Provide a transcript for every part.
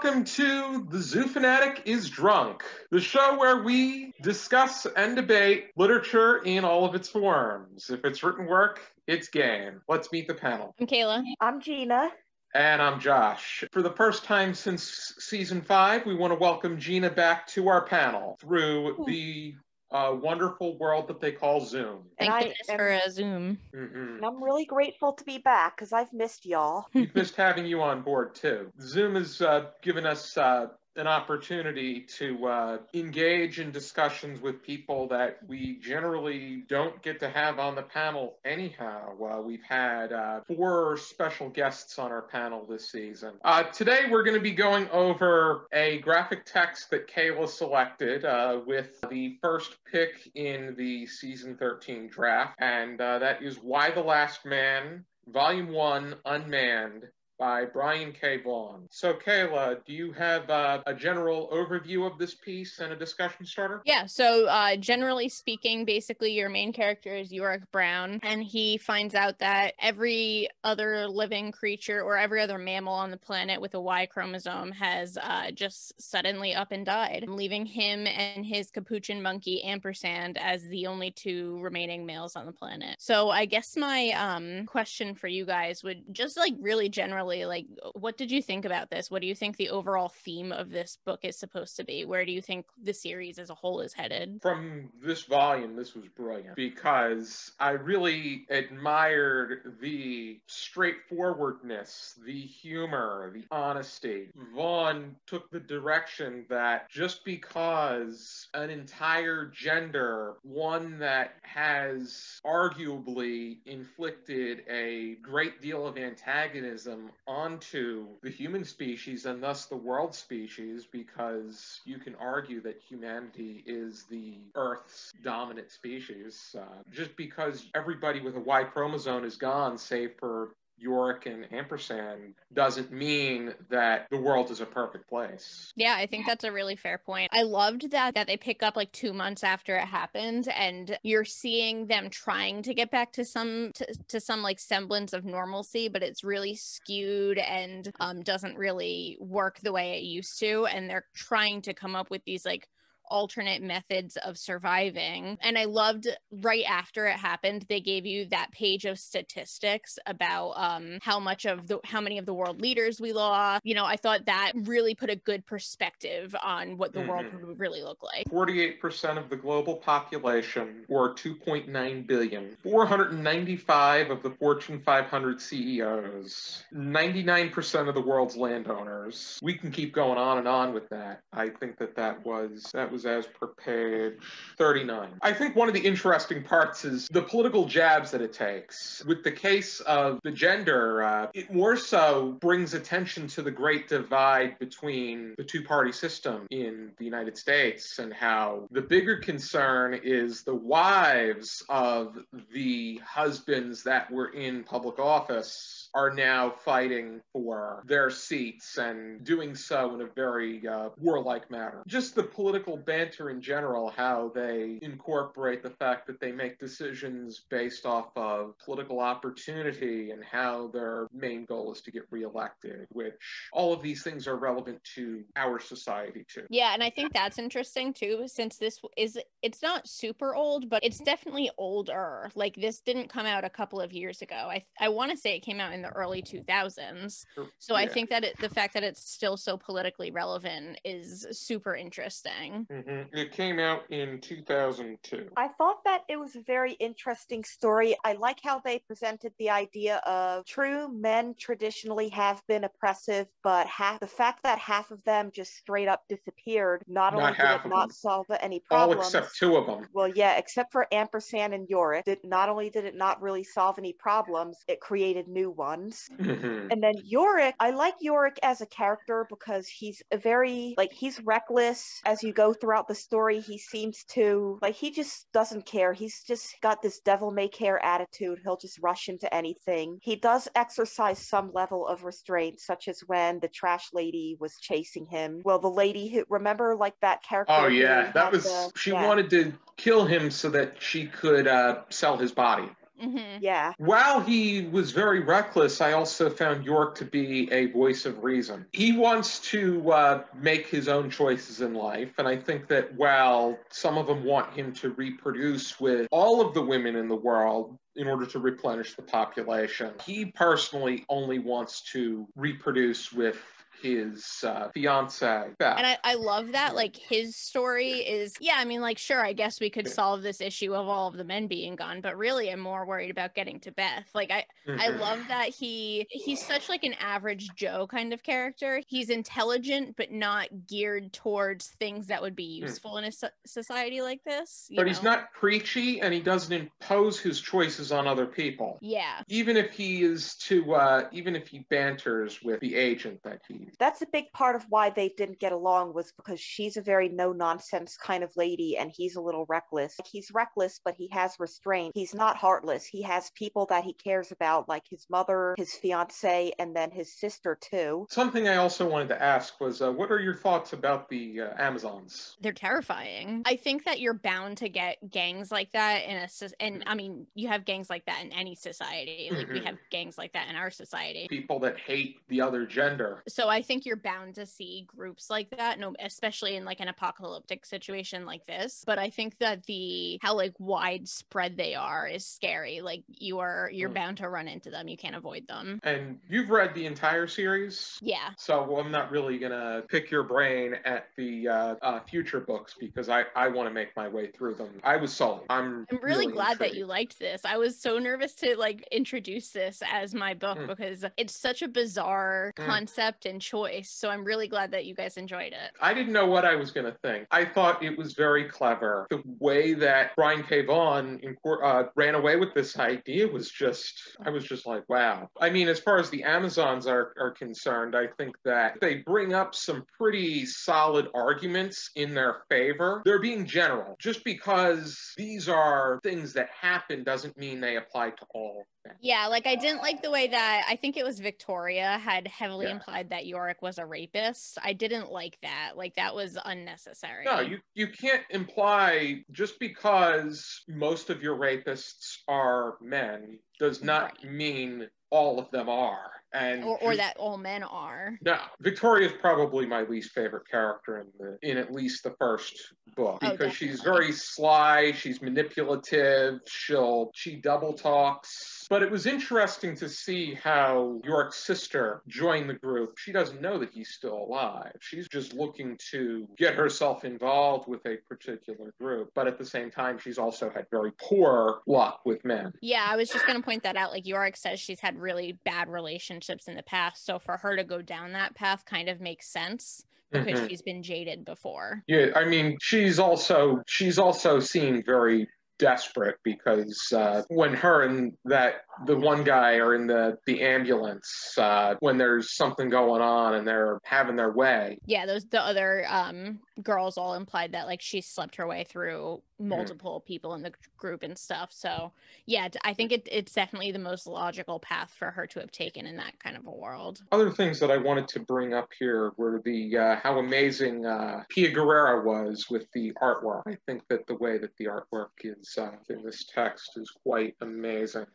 Hello and welcome to The Zoo Fanatic is Drunk, the show where we discuss and debate literature in all of its forms. If it's written work, it's game. Let's meet the panel. I'm Kaila. I'm Gina. And I'm Josh. For the first time since season five, we want to welcome Gina back to our panel through the uh, wonderful world that they call Zoom. Thank And I goodness am- for a Zoom. Mhm. And I'm really grateful to be back because I've missed y'all. We've missed having you on board too. Zoom has uh, given us uh, an opportunity to uh, engage in discussions with people that we generally don't get to have on the panel anyhow. Uh, we've had uh, four special guests on our panel this season. Uh, today we're going to be going over a graphic text that Kaila selected uh, with the first pick in the season 13 draft, and uh, that is Y the Last Man Volume 1 Unmanned by Brian K. Vaughan. So, Kaila, do you have uh, a general overview of this piece and a discussion starter? Yeah, so uh, generally speaking, basically, your main character is Yorick Brown, and he finds out that every other living creature or every other mammal on the planet with a Y chromosome has uh, just suddenly up and died, leaving him and his capuchin monkey Ampersand as the only two remaining males on the planet. So, I guess my um, question for you guys would just like really generally, like, uh, what did you think about this? What do you think the overall theme of this book is supposed to be? Where do you think the series as a whole is headed? From this volume, this was brilliant because I really admired the straightforwardness, the humor, the honesty. Vaughan took the direction that just because an entire gender, one that has arguably inflicted a great deal of antagonism onto the human species and thus the world species, because you can argue that humanity is the Earth's dominant species. Uh, just because everybody with a Y chromosome is gone, save for Yorick and Ampersand, doesn't mean that the world is a perfect place. Yeah, I think that's a really fair point. I loved that that they pick up like 2 months after it happened and you're seeing them trying to get back to some to, to some like semblance of normalcy, but it's really skewed and um doesn't really work the way it used to and they're trying to come up with these like alternate methods of surviving. And I loved right after it happened, they gave you that page of statistics about um, how much of the how many of the world leaders we lost. You know, I thought that really put a good perspective on what the world Mhm. would really look like. 48% of the global population, or 2.9 billion. 495 of the Fortune 500 CEOs. 99% of the world's landowners. We can keep going on and on with that. I think that that was that was as per page 39. I think one of the interesting parts is the political jabs that it takes. With the case of the gender, uh, it more so brings attention to the great divide between the two-party system in the United States and how the bigger concern is the wives of the husbands that were in public office are now fighting for their seats and doing so in a very uh, warlike manner. Just the political banter in general, how they incorporate the fact that they make decisions based off of political opportunity and how their main goal is to get reelected, which all of these things are relevant to our society too. Yeah, and I think that's interesting too, since this is it's not super old, but it's definitely older. Like this didn't come out a couple of years ago. I I want to say it came out in the early 2000s. So I think that it, the fact that it's still so politically relevant is super interesting. Mhm. It came out in 2002. I thought that it was a very interesting story. I like how they presented the idea of true men traditionally have been oppressive, but half the fact that half of them just straight up disappeared, not, Not only did it not them. solve any problems. All problems. except two of them. Well, yeah, except for Ampersand and Yorick. Did, not only did it not really solve any problems, it created new ones. Mhm. And then Yorick, I like Yorick as a character because he's a very like he's reckless as you go throughout the story. He seems to like he just doesn't care. He's just got this devil may care attitude. He'll just rush into anything. He does exercise some level of restraint, such as when the trash lady was chasing him. Well, the lady who remember like that character. Oh yeah, that was the- she yeah. wanted to kill him so that she could uh, sell his body. Mhm. Yeah. While he was very reckless, I also found York to be a voice of reason. He wants to uh, make his own choices in life, and I think that while some of them want him to reproduce with all of the women in the world, in order to replenish the population. He personally only wants to reproduce with his uh, fiance. Beth. And I, I love that. Like his story is, yeah, I mean, like, sure, I guess we could solve this issue of all of the men being gone, but really I'm more worried about getting to Beth. Like I I Mhm. love that he he's such like an average Joe kind of character. He's intelligent, but not geared towards things that would be useful in a so- society like this. you. But he's not preachy and he doesn't impose his choices on other people. Yeah. Even if he is to, uh, even if he banters with the agent that he. That's a big part of why they didn't get along was because she's a very no nonsense kind of lady and he's a little reckless. Like, he's reckless, but he has restraint. He's not heartless. He has people that he cares about, like his mother, his fiance, and then his sister, too. Something I also wanted to ask was, uh, what are your thoughts about the uh, Amazons? They're terrifying. I think that you're bound to get gangs like that in a soc- and I mean, you have gangs like that in any society. Like we Mhm. have gangs like that in our society. People that hate the other gender. So I think you're bound to see groups like that, no, especially in like an apocalyptic situation like this. But I think that the how like widespread they are is scary. Like you are you're Mm. bound to run into them. You can't avoid them. And you've read the entire series? Yeah. So I'm not really gonna pick your brain at the uh, uh, future books because I, I want to make my way through them. I was sold. I'm I'm really, glad that you liked this. I was so nervous to like introduce this as my book Mm. because it's such a bizarre Mm. concept and choice. So I'm really glad that you guys enjoyed it. I didn't know what I was going to think. I thought it was very clever. The way that Brian K. Vaughan uh, ran away with this idea was just, I was just like, wow. I mean, as far as the Amazons are, are concerned, I think that they bring up some pretty solid arguments in their favor. They're being general. Just because these are things that happen doesn't mean they apply to all. Yeah, like I didn't like the way that I think it was Victoria had heavily Yeah. implied that Yorick was a rapist. I didn't like that. Like that was unnecessary. No, you, you can't imply just because most of your rapists are men does not Right. mean all of them are. And or, or that all men are. no, Victoria's probably my least favorite character in the in at least the first book Oh, because she's very sly, she's manipulative, she'll she double talks. But it was interesting to see how York's sister joined the group. She doesn't know that he's still alive. She's just looking to get herself involved with a particular group. But at the same time, she's also had very poor luck with men. Yeah, I was just going to point that out. Like Yorick says she's had really bad relationships in the past. So for her to go down that path kind of makes sense because Mhm. she's been jaded before. Yeah, I mean, she's also she's also seemed very desperate because uh, when her and that the one guy are in the the ambulance uh, when there's something going on and they're having their way. Yeah, those the other um girls all implied that like she slept her way through multiple people in the group and stuff. So yeah, I think it, it's definitely the most logical path for her to have taken in that kind of a world. Other things that I wanted to bring up here were the uh, how amazing uh, Pia Guerrera was with the artwork. I think that the way that the artwork is uh, in this text is quite amazing.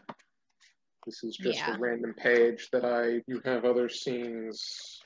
This is just Yeah. a random page that I. You have other scenes,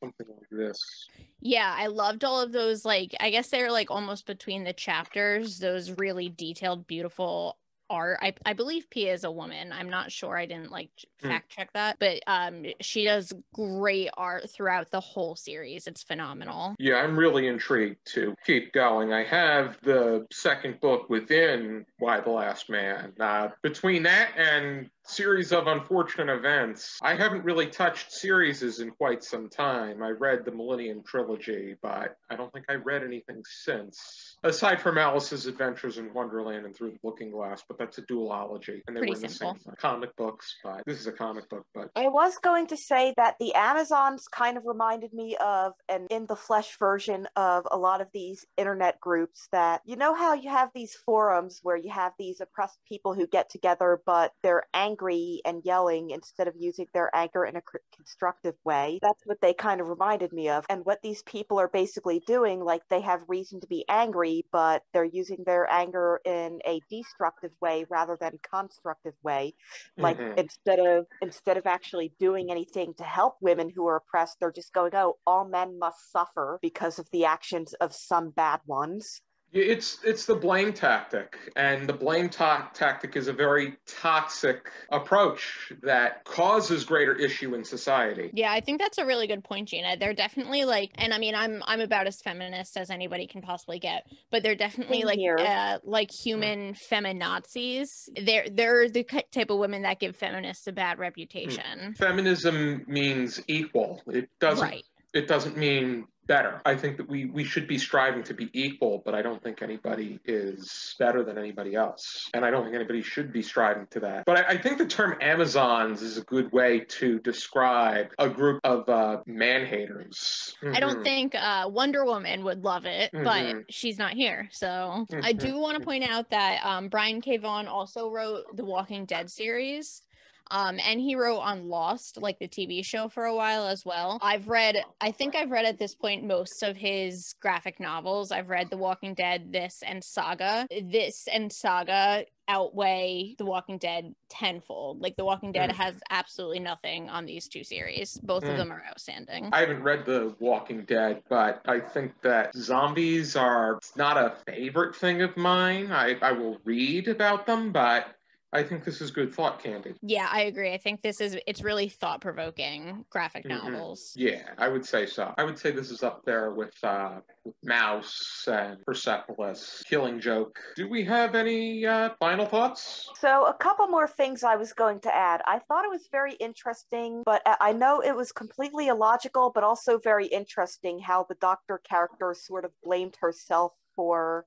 something like this. Yeah, I loved all of those. Like, I guess they're like almost between the chapters, those really detailed, beautiful art. I, I believe Pia is a woman. I'm not sure. I didn't like Hmm. fact check that, but um, she does great art throughout the whole series. It's phenomenal. Yeah, I'm really intrigued to keep going. I have the second book within Y the Last Man. Uh, between that and series of unfortunate events, I haven't really touched series in quite some time. I read the Millennium Trilogy, but I don't think I read anything since. Aside from Alice's Adventures in Wonderland and Through the Looking Glass, but that's a duology, and they Pretty were in the same comic books. But this is a comic book, but I was going to say that the Amazons kind of reminded me of an in the flesh version of a lot of these internet groups that you know how you have these forums where you have these oppressed people who get together but they're angry angry and yelling instead of using their anger in a constructive way. That's what they kind of reminded me of. And what these people are basically doing, like they have reason to be angry, but they're using their anger in a destructive way rather than constructive way. Like mm-hmm. instead of instead of actually doing anything to help women who are oppressed, they're just going, "Oh, all men must suffer because of the actions of some bad ones." It's it's the blame tactic, and the blame ta- tactic is a very toxic approach that causes greater issue in society. Yeah, I think that's a really good point, Gina. They're definitely like, and I mean, I'm I'm about as feminist as anybody can possibly get, but they're definitely like uh, like human feminazis. They're they're the type of women that give feminists a bad reputation. Feminism means equal. It doesn't. Right. It doesn't mean better. I think that we we should be striving to be equal, but I don't think anybody is better than anybody else, and I don't think anybody should be striving to that. But I, I think the term Amazons is a good way to describe a group of uh, man haters. Mm-hmm. I don't mm-hmm. think uh, Wonder Woman would love it, mm-hmm. but she's not here. So mm-hmm. I do want to point out that um, Brian K. Vaughan also wrote the Walking Dead series. Um, and he wrote on Lost, like the TV show, for a while as well. I've read, I think I've read at this point most of his graphic novels. I've read The Walking Dead, this, and Saga. This and Saga outweigh The Walking Dead tenfold. Like The Walking Dead mm. has absolutely nothing on these two series. Both mm. of them are outstanding. I haven't read The Walking Dead, but I think that zombies are not a favorite thing of mine. I, I will read about them, but I think this is good thought candy. Yeah, I agree. I think this is it's really thought provoking graphic mm-hmm. novels. Yeah, I would say so. I would say this is up there with uh with Maus and Persepolis, Killing Joke. Do we have any uh, final thoughts? So a couple more things I was going to add. I thought it was very interesting, but I know it was completely illogical, but also very interesting how the doctor character sort of blamed herself for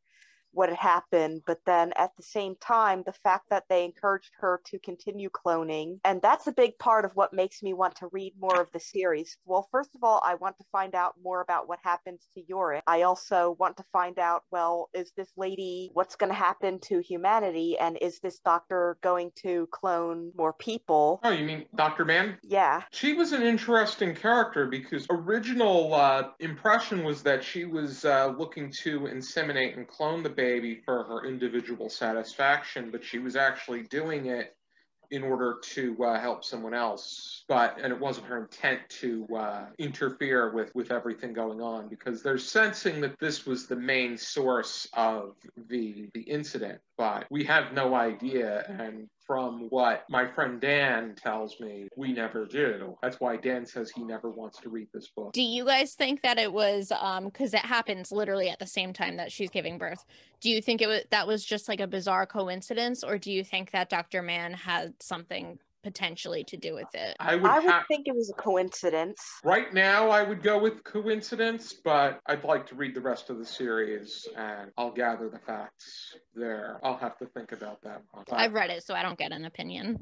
what had happened, but then at the same time, the fact that they encouraged her to continue cloning. And that's a big part of what makes me want to read more of the series. Well, first of all, I want to find out more about what happens to Yorick. I also want to find out, well, is this lady, what's going to happen to humanity? And is this doctor going to clone more people? Oh, you mean Dr. Mann? Yeah. She was an interesting character because original uh, impression was that she was uh, looking to inseminate and clone the baby for her individual satisfaction, but she was actually doing it in order to uh, help someone else. But and it wasn't her intent to uh, interfere with with everything going on because they're sensing that this was the main source of the the incident, but we have no idea. And from what my friend Dan tells me, we never do. That's why Dan says he never wants to read this book. Do you guys think that it was um because it happens literally at the same time that she's giving birth? Do you think it was that was just like a bizarre coincidence, or do you think that Dr. Mann had something potentially to do with it. I would, I would ha- think it was a coincidence. Right now, I would go with coincidence, but I'd like to read the rest of the series and I'll gather the facts there. I'll have to think about that. But... I've read it, so I don't get an opinion.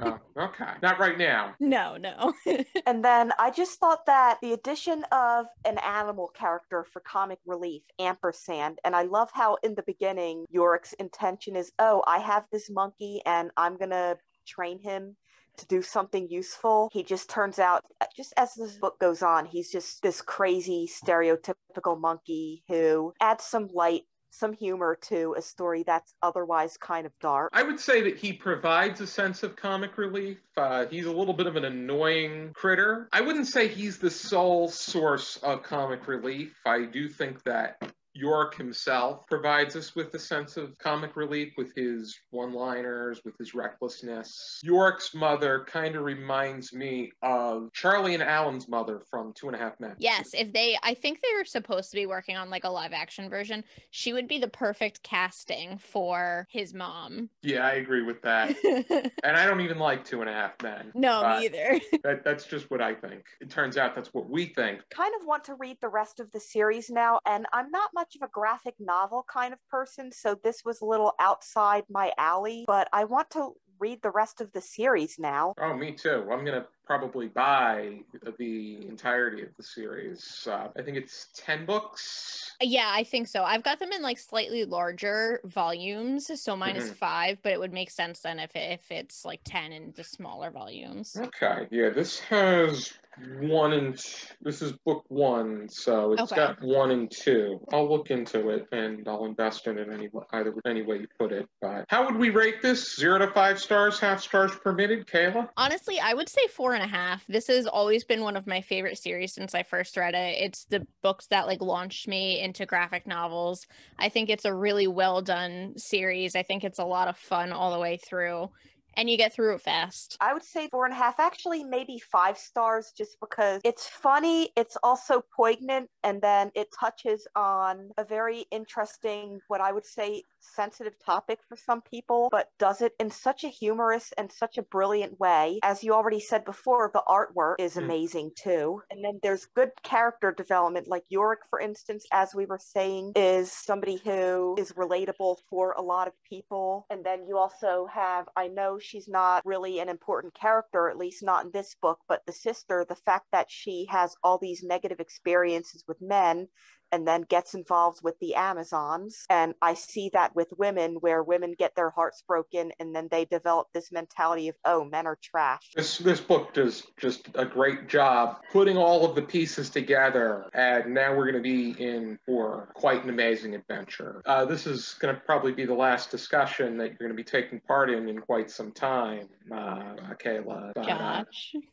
oh, okay. Not right now. No, no. and then I just thought that the addition of an animal character for comic relief, ampersand, and I love how in the beginning Yorick's intention is, oh, I have this monkey and I'm gonna train him to do something useful. He just turns out, just as this book goes on, he's just this crazy, stereotypical monkey who adds some light. Some humor to a story that's otherwise kind of dark. I would say that he provides a sense of comic relief. Uh, he's a little bit of an annoying critter. I wouldn't say he's the sole source of comic relief. I do think that Yorick himself provides us with a sense of comic relief with his one liners, with his recklessness. York's mother kind of reminds me of Charlie and Alan's mother from Two and a Half Men. Yes, if they, I think they were supposed to be working on like a live action version. She would be the perfect casting for his mom. Yeah, I agree with that. and I don't even like Two and a Half Men. No, me either. that, that's just what I think. It turns out that's what we think. Kind of want to read the rest of the series now, and I'm not much much of a graphic novel kind of person, so this was a little outside my alley, but I want to read the rest of the series now. Oh, me too. I'm gonna probably buy the entirety of the series. Uh, I think it's ten books. Yeah, I think so. I've got them in like slightly larger volumes, so mine is Mhm. five, but it would make sense then if it, if it's like ten in the smaller volumes. Okay, yeah, this has one and this is book one, so it's Okay. got one and two. I'll look into it and I'll invest in it any either any way you put it. But how would we rate this? Zero to five stars, half stars permitted, Kaila? Honestly, I would say four and a half. This has always been one of my favorite series since I first read it. It's the books that like launched me into graphic novels. I think it's a really well done series. I think it's a lot of fun all the way through, and you get through it fast. I would say four and a half, actually, maybe five stars, just because it's funny. It's also poignant, and then it touches on a very interesting, what I would say, sensitive topic for some people, but does it in such a humorous and such a brilliant way. As you already said before, the artwork is Mm. amazing too. And then there's good character development, like Yorick, for instance, as we were saying, is somebody who is relatable for a lot of people. And then you also have, I know she's not really an important character, at least not in this book, but the sister, the fact that she has all these negative experiences with men and then gets involved with the Amazons. And I see that with women, where women get their hearts broken and then they develop this mentality of, oh, men are trash. This this book does just a great job putting all of the pieces together, and now we're going to be in for quite an amazing adventure. Uh, this is going to probably be the last discussion that you're going to be taking part in in quite some time, uh, Kaila. But, uh,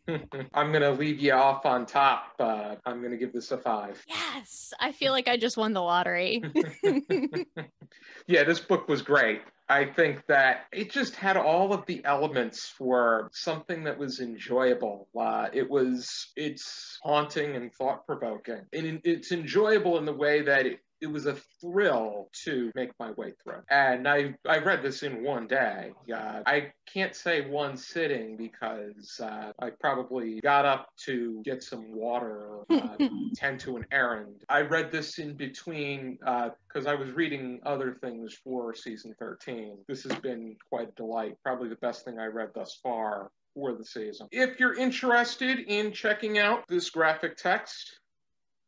I'm going to leave you off on top. Uh, I'm going to give this a five. Yes, I feel like I just won the lottery. yeah, this book was great. I think that it just had all of the elements for something that was enjoyable. Uh, it was, it's haunting and thought provoking. And it's enjoyable in the way that it, it was a thrill to make my way through. And I, I read this in one day. Uh, I can't say one sitting because uh, I probably got up to get some water, uh, tend to an errand. I read this in between because I was reading other things for season 13. This has been quite a delight. Probably the best thing I read thus far for the season. If you're interested in checking out this graphic text,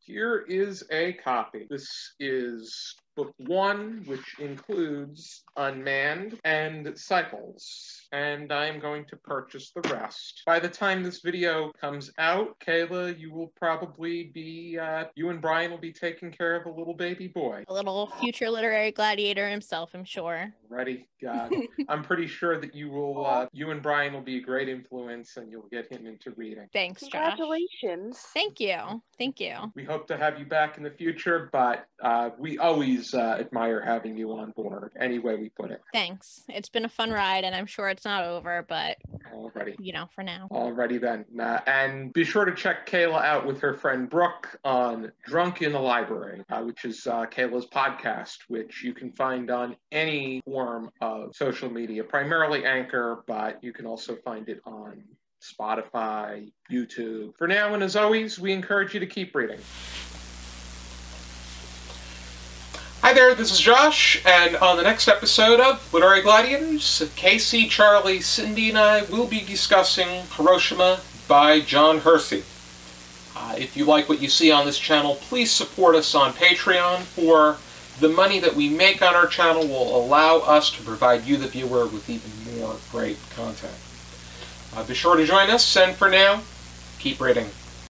here is a copy. This is book one, which includes Unmanned and Cycles. And I'm going to purchase the rest. By the time this video comes out, Kaila, you will probably be, uh, you and Brian will be taking care of a little baby boy. A little future literary gladiator himself, I'm sure. Ready? God. I'm pretty sure that you will, uh, you and Brian will be a great influence and you'll get him into reading. Thanks, Josh. Congratulations. Thank you. Thank you. We hope to have you back in the future, but uh, we always uh, admire having you on board, any way we put it. Thanks. It's been a fun ride, and I'm sure it's not over, but Already. you know, for now. Alrighty then. Uh, and be sure to check Kaila out with her friend Brooke on Drunk in the Library, uh, which is uh, Kaila's podcast, which you can find on any form of social media, primarily Anchor, but you can also find it on Spotify, YouTube. For now, and as always, we encourage you to keep reading. Hi there, this is Josh, and on the next episode of Literary Gladiators, Casey, Charlie, Cindy, and I will be discussing Hiroshima by John Hersey. Uh, if you like what you see on this channel, please support us on Patreon, for the money that we make on our channel will allow us to provide you, the viewer, with even more great content. Uh, be sure to join us, and for now, keep reading.